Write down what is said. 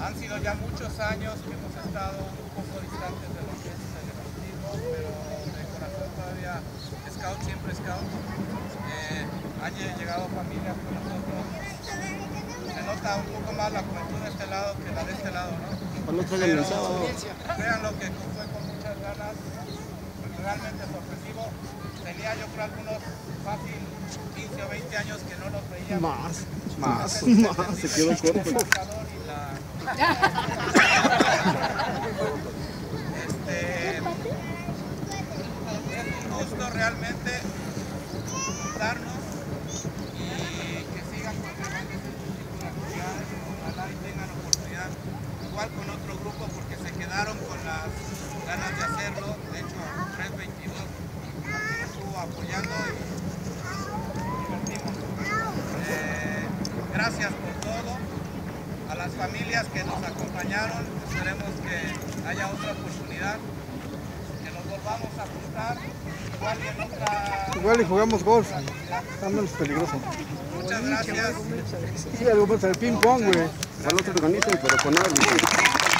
Han sido ya muchos años que hemos estado un poco distantes de lo que es el deportivo, pero de corazón todavía scout, siempre scout. Eh, han llegado familias con nosotros. Se nota un poco más la juventud de este lado que la de este lado, ¿no? Cuando el sábado. Créanlo que fue con muchas ganas, realmente sorpresivo. Tenía yo creo algunos fácil 15 o 20 años que no nos veíamos. Más, más, más, se quedó corto. Este, es un gusto realmente juntarnos y que sigan continuando este tipo de actividades. Ojalá y tengan oportunidad, igual con otro grupo, porque se quedaron con las ganas de hacerlo. De hecho, 322 estuvo apoyando y divertimos. Eh, gracias por todo a las familias que nos acompañaron. Esperemos que haya otra oportunidad, que nos volvamos a juntar. Igual otra. Igual y jugamos golf. Está menos peligroso. Muchas gracias. Y algo más el ping pong, güey. Al otro organizan, pero con algo.